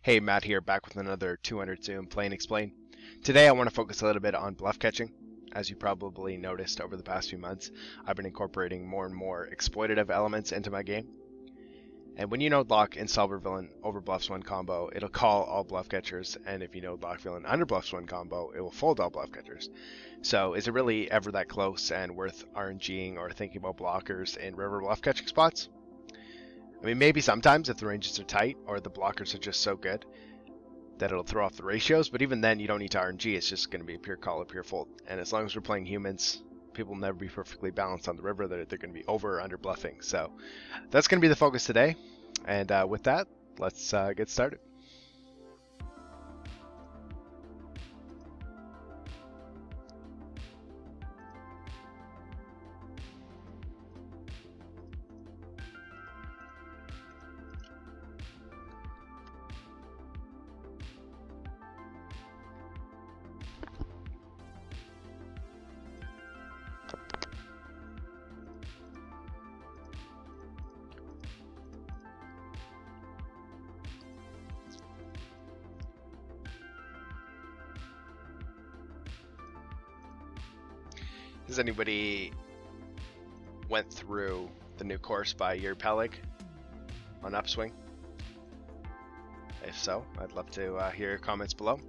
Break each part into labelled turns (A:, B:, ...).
A: Hey, Matt here, back with another 200 Zoom Play and Explain. Today I want to focus a little bit on bluff catching. As you probably noticed over the past few months, I've been incorporating more and more exploitative elements into my game. And when you node lock Installable Villain over bluffs one combo, it'll call all bluff catchers, and if you node lock Villain under bluffs one combo, it will fold all bluff catchers. So is it really ever that close and worth RNGing or thinking about blockers in river bluff catching spots? I mean, maybe sometimes if the ranges are tight or the blockers are just so good that it'll throw off the ratios, but even then you don't need to RNG, it's just going to be a pure call or pure fold. And as long as we're playing humans, people will never be perfectly balanced on the river, they're, they're going to be over or under bluffing. So that's going to be the focus today. And uh, with that, let's uh, get started. Has anybody went through the new course by Uri Peleg on Upswing? If so, I'd love to uh, hear your comments below.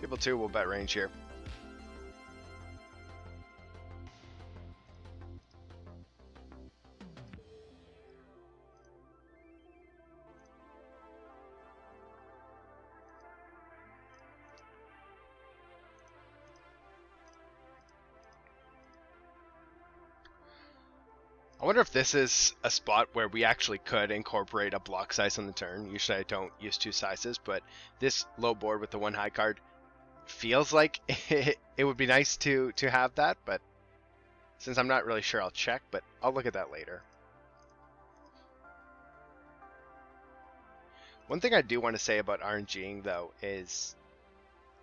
A: Table 2 will bet range here. Wonder if this is a spot where we actually could incorporate a block size on the turn. Usually I don't use two sizes, but this low board with the one high card feels like it, it would be nice to to have that, but since I'm not really sure, I'll check, but I'll look at that later. One thing I do want to say about RNGing though is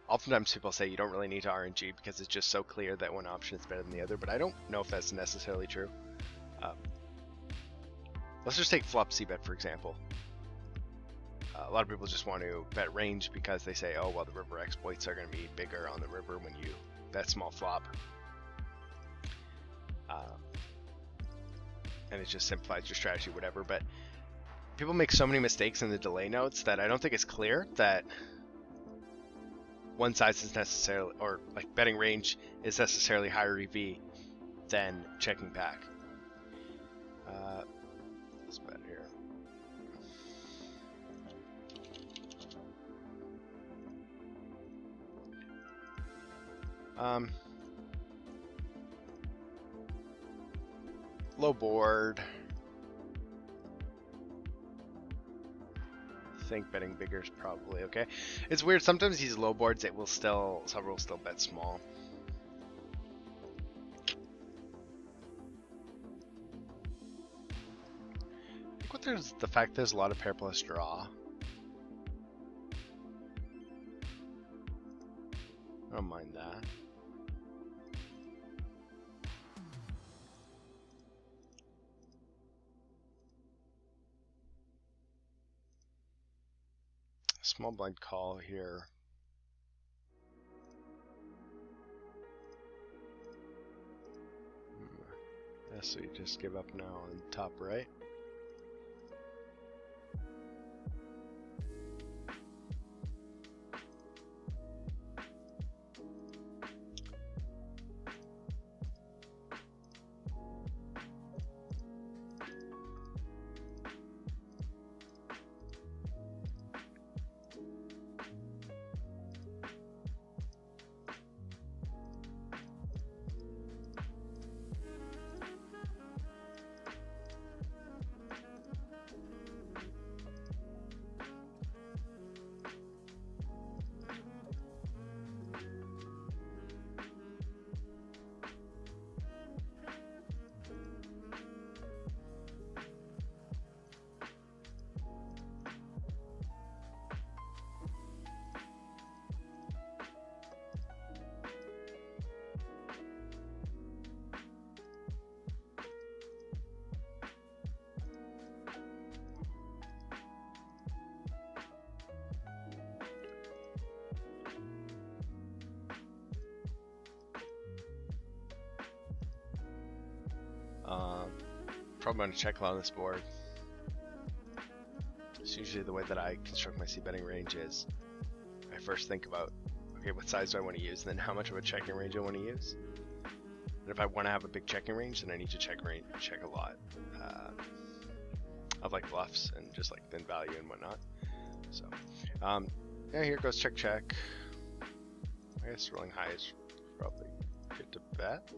A: oftentimes people say you don't really need to RNG because it's just so clear that one option is better than the other, but I don't know if that's necessarily true. Um, let's just take flop c-bet for example. Uh, a lot of people just want to bet range because they say, oh well, the river exploits are going to be bigger on the river when you bet small flop, uh, and it just simplifies your strategy, whatever. But people make so many mistakes in the delay nodes that I don't think it's clear that one size is necessarily, or like betting range is necessarily higher EV than checking back. Uh, let's here. Um, low board. think betting bigger is probably okay. It's weird. Sometimes these low boards, it will still, several will still bet small. There's the fact there's a lot of pair plus draw. I don't mind that. Small blind call here. Yeah, so you just give up now on top right. Um, probably going to check a lot on this board. It's usually the way that I construct my c betting range is I first think about, okay, what size do I want to use, and then how much of a checking range I want to use. And if I want to have a big checking range, then I need to check range, check a lot uh, of like bluffs and just like thin value and whatnot. So, um, yeah, here goes check check. I guess rolling high is probably good to bet.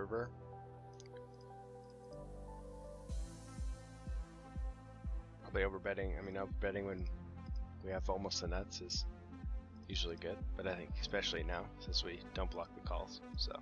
A: River. Probably overbetting. I mean, overbetting when we have almost the nuts is usually good, but I think especially now since we don't block the calls, so.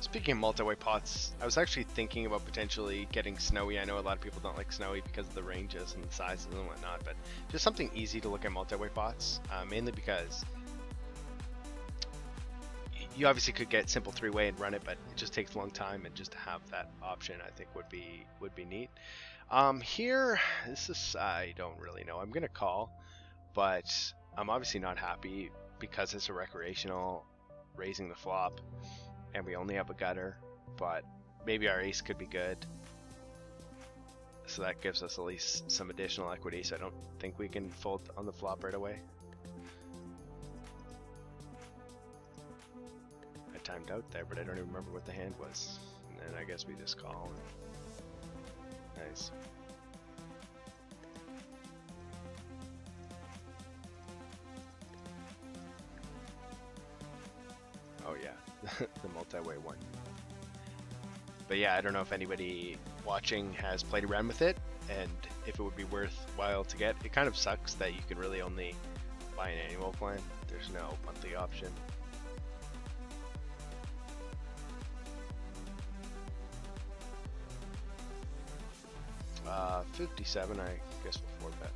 A: Speaking of multi-way pots, I was actually thinking about potentially getting Snowie. I know a lot of people don't like Snowie because of the ranges and the sizes and whatnot, but just something easy to look at multi-way pots, uh, mainly because you obviously could get simple three-way and run it, but it just takes a long time, and just to have that option, I think would be would be neat. Um, here, this is I don't really know. I'm gonna call, but I'm obviously not happy because it's a recreational, raising the flop, and we only have a gutter. But maybe our ace could be good, so that gives us at least some additional equity. So I don't think we can fold on the flop right away. Timed out there, but I don't even remember what the hand was. And I guess we just call. Nice. Oh yeah, the multi-way one. But yeah, I don't know if anybody watching has played around with it, and if it would be worthwhile to get. It kind of sucks that you can really only buy an annual plan. There's no monthly option. 57, I guess before that.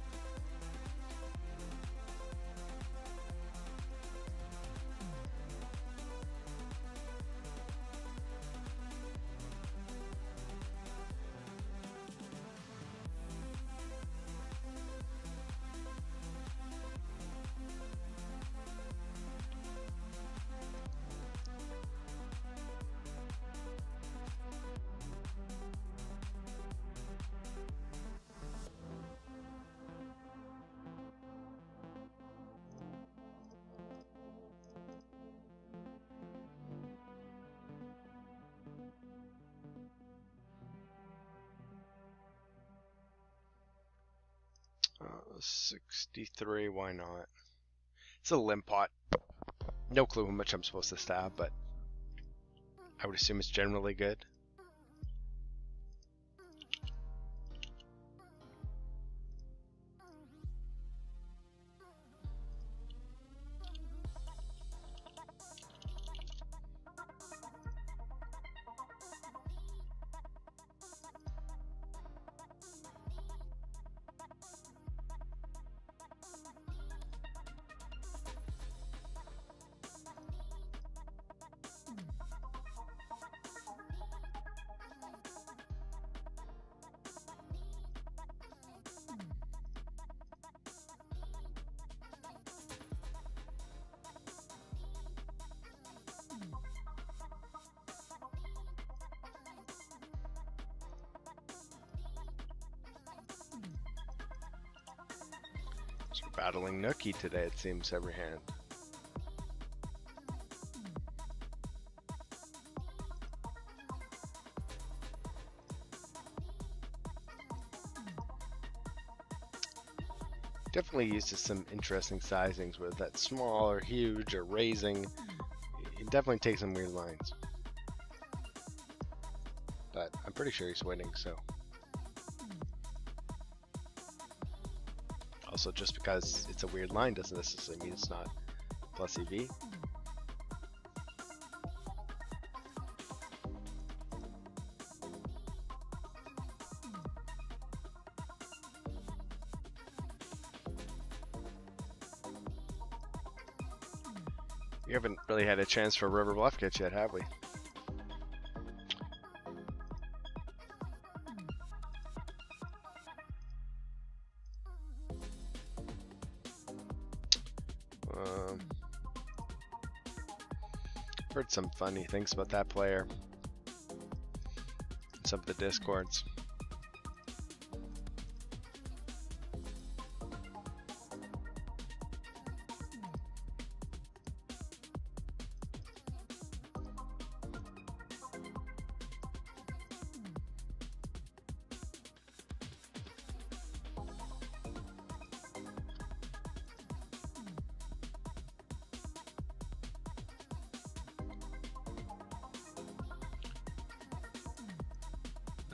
A: Uh, 63, why not? It's a limp pot. No clue how much I'm supposed to stab, but I would assume it's generally good. So we're battling Nookie today, it seems, every hand. Definitely used to some interesting sizings with that small or huge or raising. It definitely takes some weird lines. But I'm pretty sure he's winning, so. Also, just because it's a weird line doesn't necessarily mean it's not plus EV. We haven't really had a chance for river bluff catch yet, have we? Funny things about that player. Some of the discords.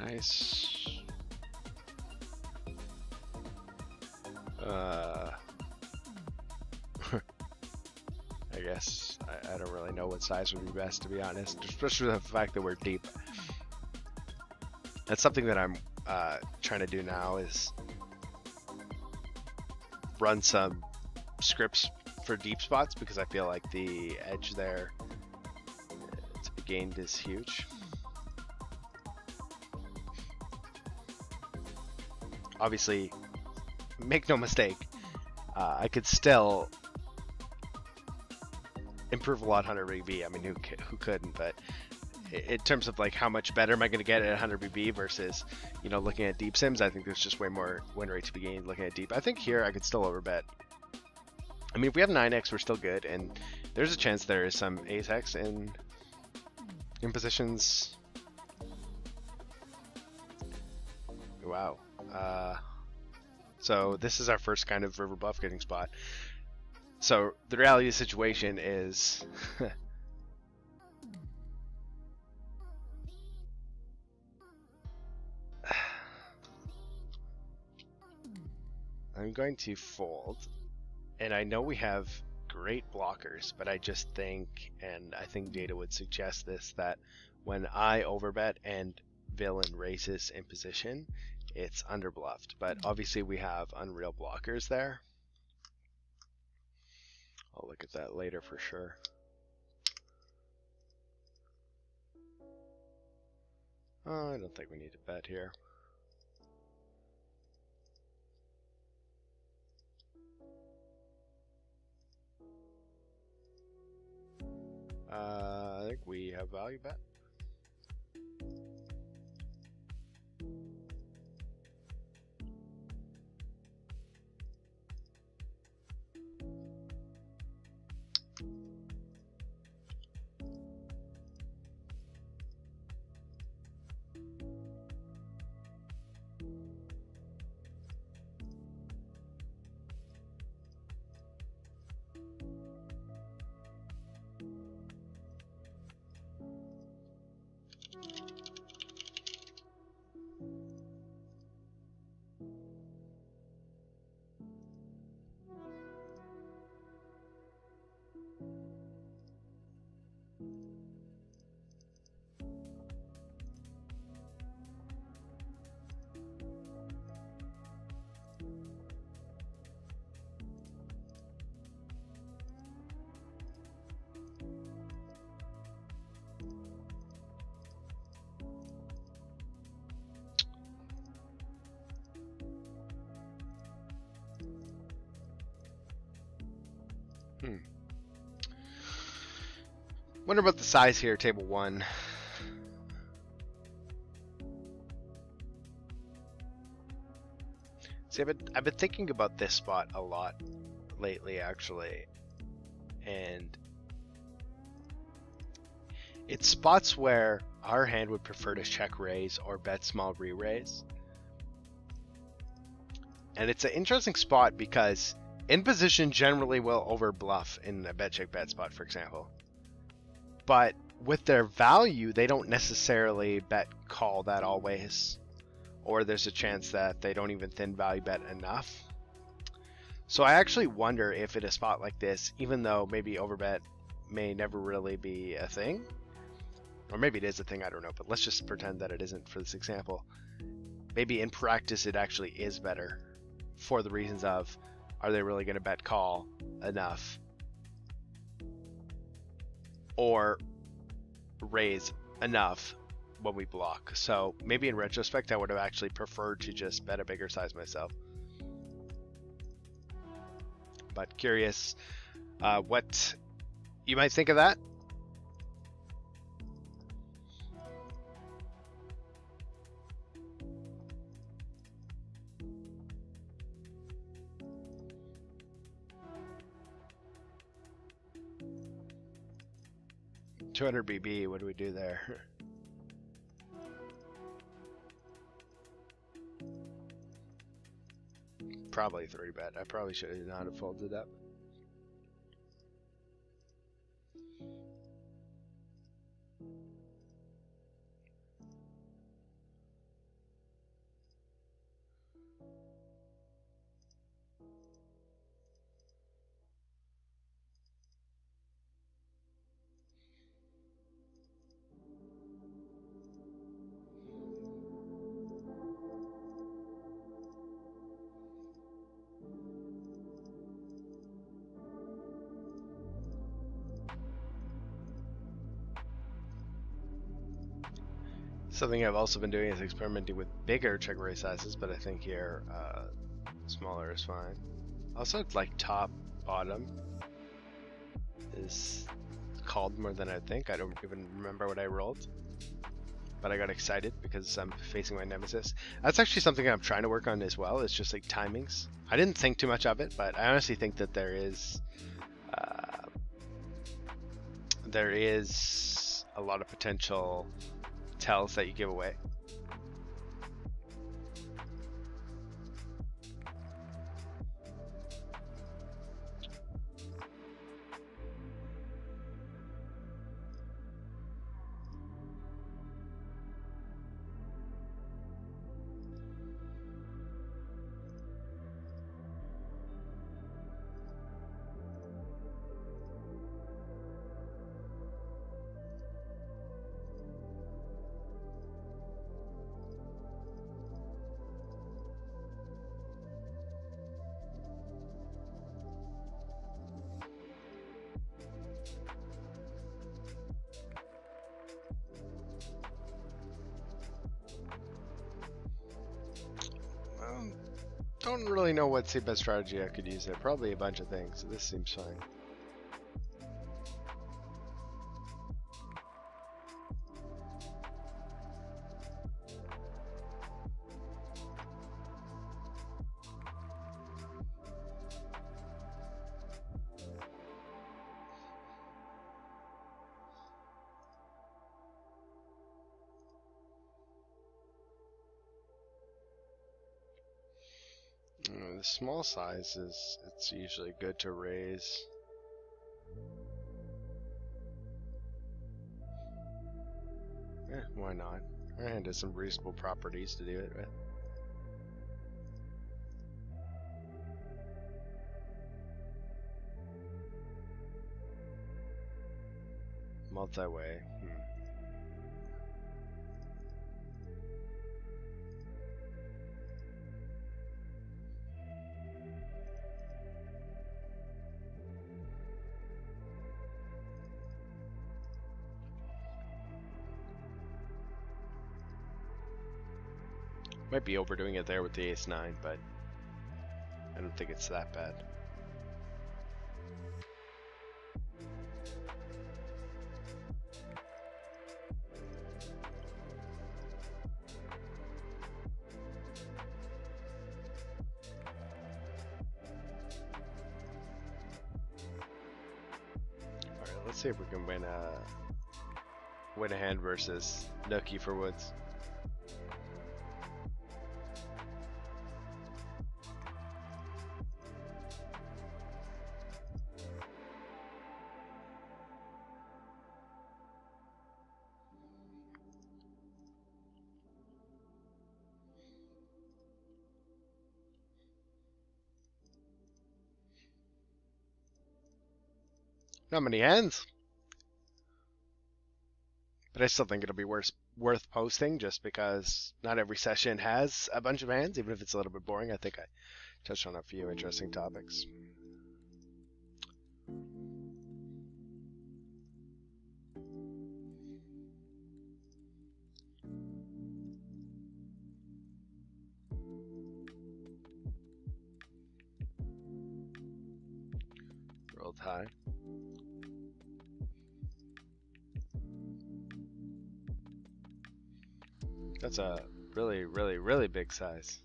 A: Nice. Uh, I guess I, I don't really know what size would be best to be honest, especially the fact that we're deep. That's something that I'm uh, trying to do now is run some scripts for deep spots because I feel like the edge there uh, to be gained is huge. Obviously, make no mistake, uh, I could still improve a lot 100 BB. I mean, who who couldn't? But in terms of like how much better am I going to get at 100 BB versus, you know, looking at deep sims, I think there's just way more win rate to be gained looking at deep. I think here I could still overbet. I mean, if we have 9x, we're still good, and there's a chance there is some 8x in in positions. Wow. Uh, so this is our first kind of river bluff getting spot. So the reality of the situation is I'm going to fold and I know we have great blockers, but I just think, and I think data would suggest this, that when I overbet and villain races in position, it's underbluffed. But obviously we have unreal blockers there. I'll look at that later for sure. Oh, I don't think we need to bet here. Uh, I think we have value bet. Wonder about the size here, table one. See, I've been, I've been thinking about this spot a lot lately, actually. And it's spots where our hand would prefer to check raise or bet small re-raise. And it's an interesting spot because in position generally will over bluff in a bet check bet spot, for example. But with their value, they don't necessarily bet call that always. Or there's a chance that they don't even thin value bet enough. So I actually wonder if at a spot like this, even though maybe overbet may never really be a thing, or maybe it is a thing, I don't know, but let's just pretend that it isn't for this example. Maybe in practice it actually is better for the reasons of are they really going to bet call enough or raise enough when we block. So maybe in retrospect, I would have actually preferred to just bet a bigger size myself. But curious uh, what you might think of that. Two hundred BB. What do we do there? probably three bet. I probably should not have folded up. Something I've also been doing is experimenting with bigger check raise sizes, but I think here uh, smaller is fine. Also, it's like top, bottom is called more than I think. I don't even remember what I rolled, but I got excited because I'm facing my nemesis. That's actually something I'm trying to work on as well. It's just like timings. I didn't think too much of it, but I honestly think that there is uh, there is a lot of potential tells that you give away. Really know what's the best strategy I could use there. Probably a bunch of things. So this seems fine. The small sizes, it's usually good to raise. Yeah, why not? Hand has some reasonable properties to do it with. Multi-way. Might be overdoing it there with the ace nine, but I don't think it's that bad. All right, let's see if we can win a win a hand versus Nucky for Woods. Not many hands. But I still think it'll be worth worth posting just because not every session has a bunch of hands, even if it's a little bit boring. I think I touched on a few interesting topics. That's a really, really, really big size.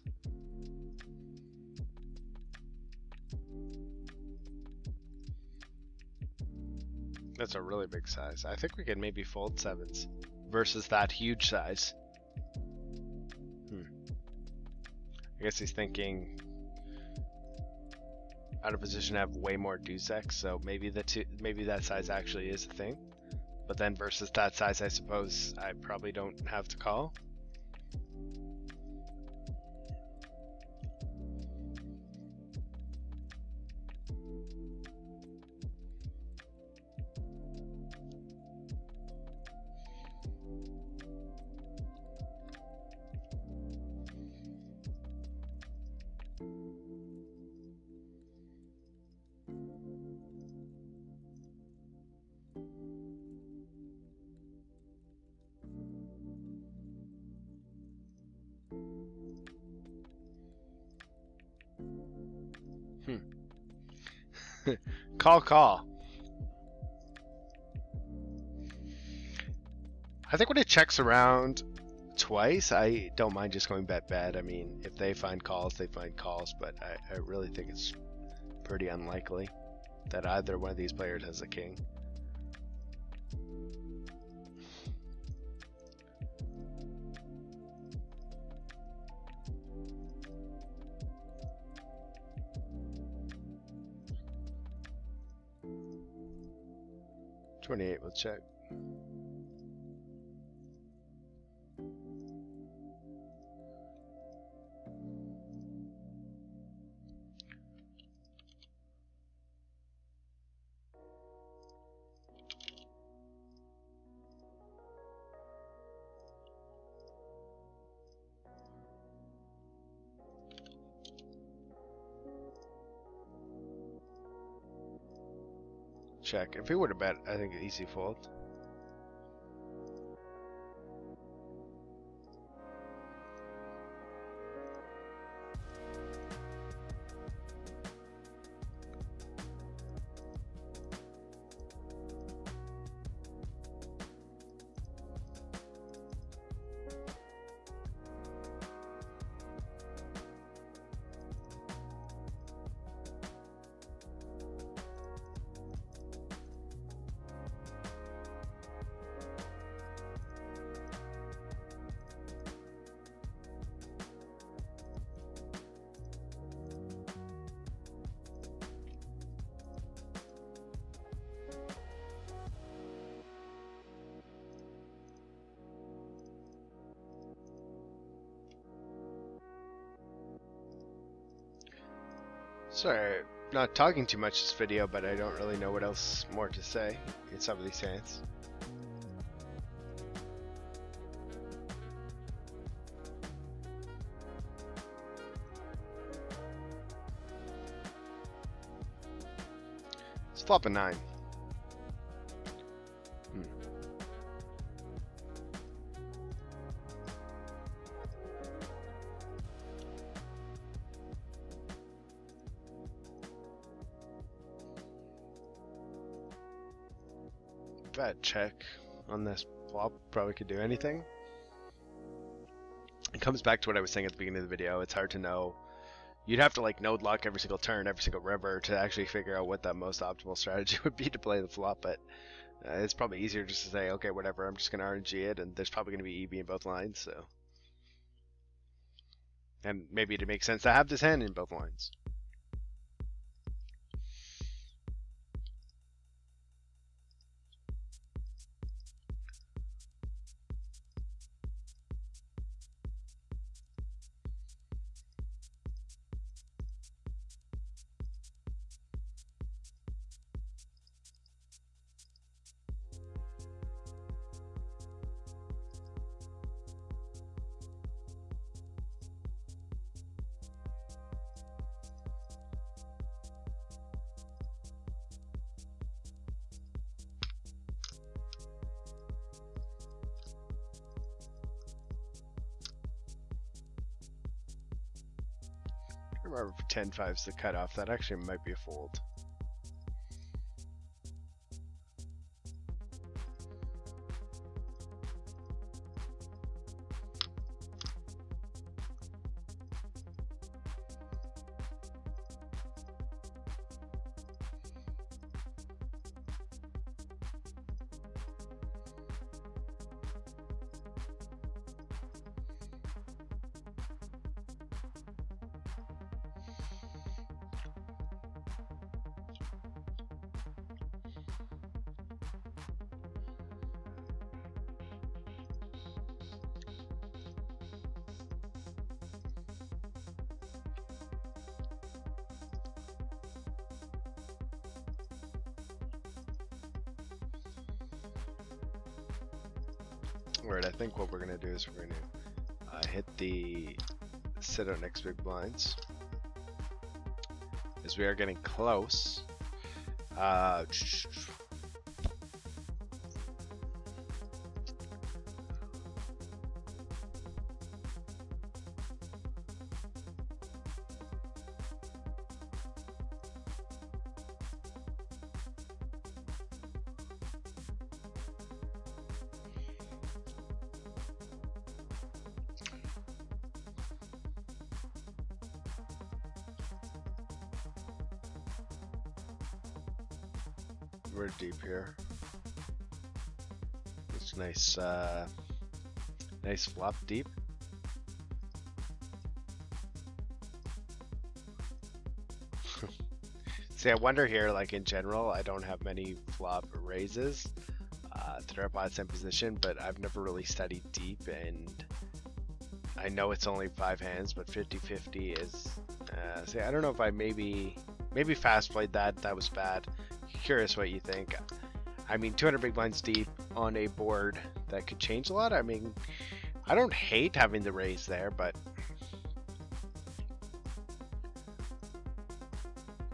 A: That's a really big size. I think we can maybe fold sevens versus that huge size. Hmm. I guess he's thinking out of position to have way more deuce so maybe the two, maybe that size actually is a thing. But then versus that size, I suppose I probably don't have to call. Call, call. I think when it checks around twice, I don't mind just going bet bet. I mean, if they find calls, they find calls, but I, I really think it's pretty unlikely that either one of these players has a king. 28, we'll check. Check. If he would have bet, I think easy fold. Sorry, not talking too much this video, but I don't really know what else more to say in some of these hands. Flop a 9. check on this flop probably could do anything. It comes back to what I was saying at the beginning of the video. It's hard to know. You'd have to like node lock every single turn, every single river to actually figure out what the most optimal strategy would be to play the flop, but uh, it's probably easier just to say, okay, whatever, I'm just going to RNG it, and there's probably going to be EV in both lines, so. And maybe it makes sense to have this hand in both lines. Remember 10 5's the cutoff. That actually might be a fold. Alright, I think what we're going to do is we're going to uh, hit the sit out next big blinds. As we are getting close. Uh, We're deep here. It's nice, uh, nice flop deep. See, I wonder here, like in general, I don't have many flop raises uh, to their in position, but I've never really studied deep, and I know it's only five hands, but 50-50 is. Uh, see, I don't know if I maybe maybe fast played that. That was bad curious what you think. I mean, 200 big blinds deep on a board that could change a lot. I mean, I don't hate having the raise there, but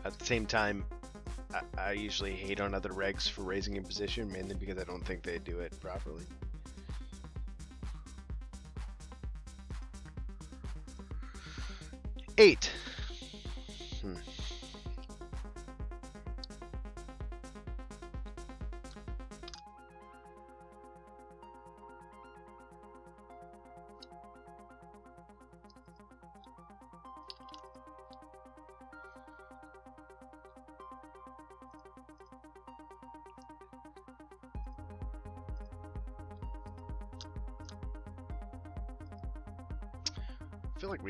A: at the same time, I, I usually hate on other regs for raising in position, mainly because I don't think they do it properly. Eight.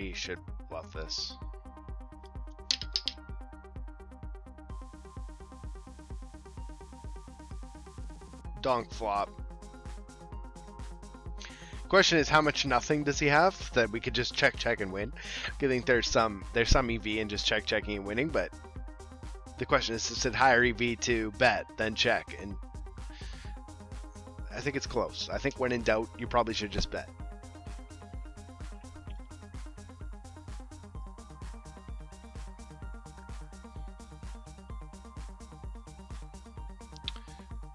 A: We should bluff this. Donk flop. Question is how much nothing does he have that we could just check check and win? I think there's some there's some EV in just check checking and winning, but the question is is it higher EV to bet than check? And I think it's close. I think when in doubt, you probably should just bet.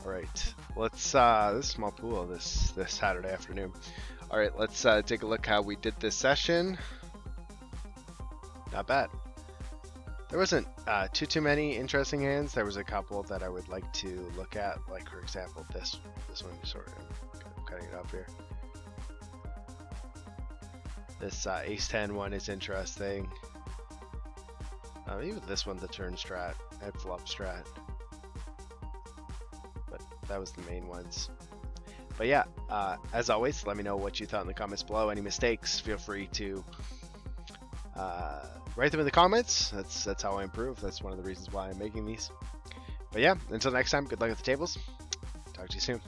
A: Right, let's uh, this small pool this this Saturday afternoon. All right, let's uh, take a look how we did this session. Not bad. There wasn't uh, too too many interesting hands. There was a couple that I would like to look at, like for example this this one. Sort of cutting it up here. This uh, ace 10 one is interesting. Um, even this one, the turn strat, head flop strat. That was the main ones. But yeah, uh, as always, let me know what you thought in the comments below. Any mistakes, feel free to uh, write them in the comments. That's that's how I improve. That's one of the reasons why I'm making these. But yeah, until next time, good luck at the tables. Talk to you soon.